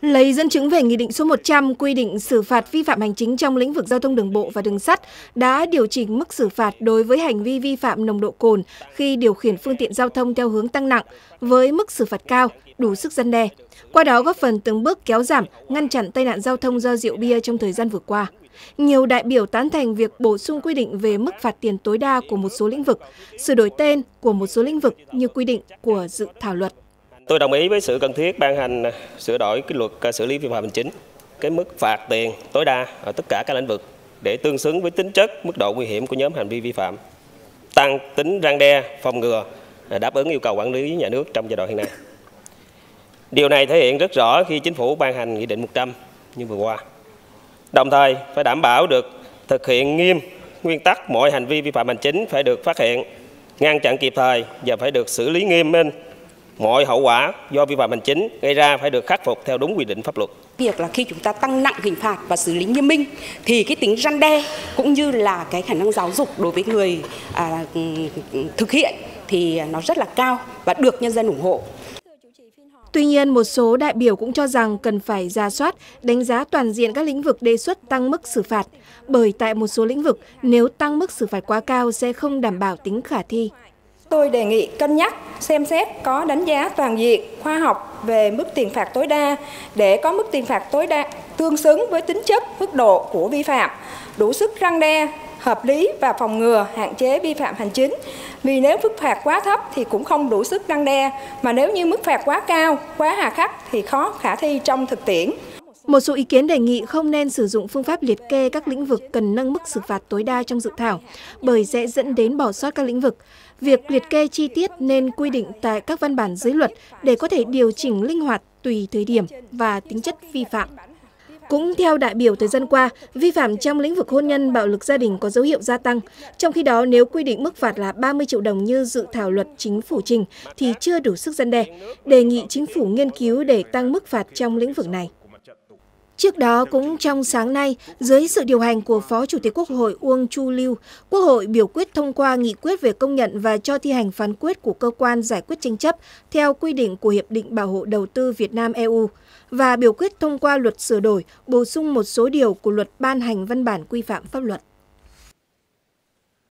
Lấy dẫn chứng về Nghị định số 100 quy định xử phạt vi phạm hành chính trong lĩnh vực giao thông đường bộ và đường sắt đã điều chỉnh mức xử phạt đối với hành vi vi phạm nồng độ cồn khi điều khiển phương tiện giao thông theo hướng tăng nặng với mức xử phạt cao, đủ sức dân đe. Qua đó góp phần từng bước kéo giảm, ngăn chặn tai nạn giao thông do rượu bia trong thời gian vừa qua. Nhiều đại biểu tán thành việc bổ sung quy định về mức phạt tiền tối đa của một số lĩnh vực, sửa đổi tên của một số lĩnh vực như quy định của dự thảo luật. Tôi đồng ý với sự cần thiết ban hành à, sửa đổi cái luật à, xử lý vi phạm hành chính. Cái mức phạt tiền tối đa ở tất cả các lĩnh vực để tương xứng với tính chất, mức độ nguy hiểm của nhóm hành vi vi phạm, tăng tính răng đe, phòng ngừa, à, đáp ứng yêu cầu quản lý nhà nước trong giai đoạn hiện nay. Điều này thể hiện rất rõ khi chính phủ ban hành Nghị định 100 như vừa qua. Đồng thời phải đảm bảo được thực hiện nghiêm nguyên tắc mọi hành vi vi phạm hành chính phải được phát hiện, ngăn chặn kịp thời và phải được xử lý nghiêm minh mọi hậu quả do vi phạm hành chính gây ra phải được khắc phục theo đúng quy định pháp luật. Việc là khi chúng ta tăng nặng hình phạt và xử lý nghiêm minh thì cái tính răn đe cũng như là cái khả năng giáo dục đối với người à, thực hiện thì nó rất là cao và được nhân dân ủng hộ. Tuy nhiên, một số đại biểu cũng cho rằng cần phải ra soát, đánh giá toàn diện các lĩnh vực đề xuất tăng mức xử phạt, bởi tại một số lĩnh vực, nếu tăng mức xử phạt quá cao sẽ không đảm bảo tính khả thi. Tôi đề nghị cân nhắc xem xét có đánh giá toàn diện khoa học về mức tiền phạt tối đa để có mức tiền phạt tối đa tương xứng với tính chất mức độ của vi phạm, đủ sức răng đe, hợp lý và phòng ngừa hạn chế vi phạm hành chính. Vì nếu mức phạt quá thấp thì cũng không đủ sức răng đe, mà nếu như mức phạt quá cao, quá hà khắc thì khó khả thi trong thực tiễn. Một số ý kiến đề nghị không nên sử dụng phương pháp liệt kê các lĩnh vực cần nâng mức xử phạt tối đa trong dự thảo, bởi sẽ dẫn đến bỏ sót các lĩnh vực. Việc liệt kê chi tiết nên quy định tại các văn bản dưới luật để có thể điều chỉnh linh hoạt tùy thời điểm và tính chất vi phạm. Cũng theo đại biểu thời gian qua, vi phạm trong lĩnh vực hôn nhân bạo lực gia đình có dấu hiệu gia tăng. Trong khi đó, nếu quy định mức phạt là 30 triệu đồng như dự thảo luật chính phủ trình thì chưa đủ sức dân đe. Đề nghị chính phủ nghiên cứu để tăng mức phạt trong lĩnh vực này. Trước đó, cũng trong sáng nay, dưới sự điều hành của Phó Chủ tịch Quốc hội Uông Chu Lưu, Quốc hội biểu quyết thông qua nghị quyết về công nhận và cho thi hành phán quyết của cơ quan giải quyết tranh chấp theo quy định của Hiệp định Bảo hộ Đầu tư Việt Nam-EU và biểu quyết thông qua luật sửa đổi, bổ sung một số điều của luật ban hành văn bản quy phạm pháp luật.